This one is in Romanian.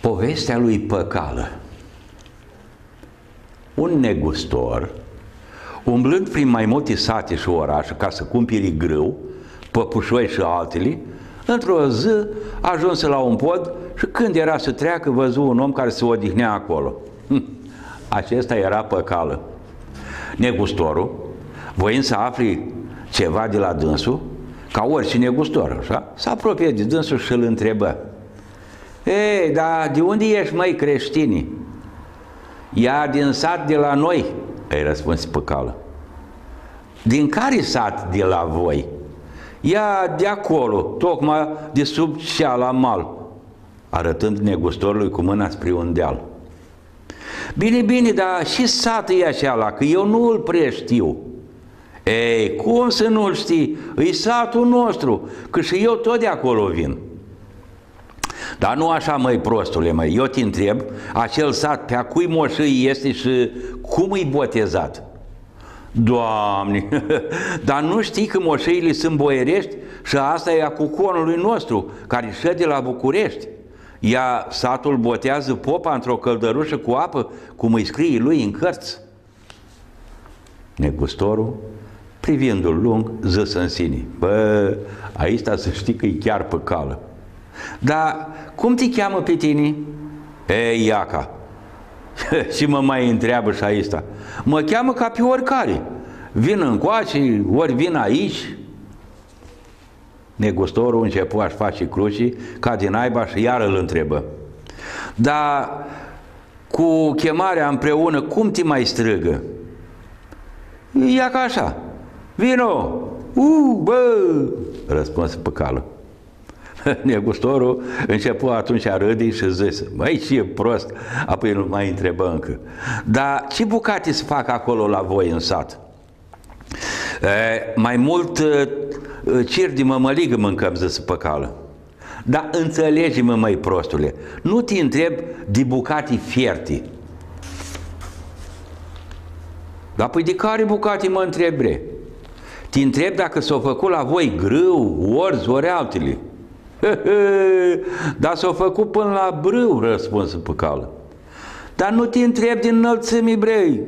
Povestea lui Păcală. Un negustor, umblând prin mai multe sate și orașe ca să cumpiri grâu, păpușoi și altele, într-o zi ajunse la un pod și când era să treacă, văzu un om care se odihnea acolo. Hm, acesta era Păcală. Negustorul, voind să afli ceva de la dânsul, ca orice negustor, așa, s-a apropiat de dânsul și îl întrebă. Ei, dar de unde ești, măi, creștinii? Ia din sat de la noi, îi răspuns păcală. Din care sat de la voi? Ia de acolo, tocmai de sub la mal, arătând negustorului cu mâna spre un deal. Bine, bine, dar și satul e așa la, că eu nu îl prea știu. Ei, cum să nu-l știi? E satul nostru, că și eu tot de acolo vin. Dar nu așa, măi, prostule, măi, eu te întreb, acel sat pe a cui moșii este și cum îi botezat? Doamne, dar nu știi că moșeile sunt boierești și asta e a cuconului nostru, care șede la București. Ea, satul botează popa într-o căldărușă cu apă, cum îi scrie lui în cărți. Negustorul, privindu-l lung, zis în sine, bă, aici să știi că e chiar pe cală. Dar cum te cheamă pe tine? Ei, Iaca. și mă mai întreabă și aici. Mă cheamă ca pe oricare. Vin încoace, ori vin aici. Negustorul începu a-și face crucii ca din aiba și iar îl întrebă. Dar cu chemarea împreună, cum te mai strigă? Ia ca așa. Vino! U, bă! Răspuns pe cală. Negustorul începu atunci a râde și zise, măi, ce e prost, apoi nu mai întrebă încă. Dar ce bucate se fac acolo la voi în sat? E, mai mult cir de mămăligă mâncăm, zis păcală. Dar înțelegi-mă, măi, prostule, nu te întreb de bucate fierte. Dar păi de care bucate mă întreb, bre? Te întreb dacă s-au făcut la voi grâu, orz, ori altele. Dar s-au făcut până la brâu, răspuns pe cală. Dar nu te întreb din înălțimii brei,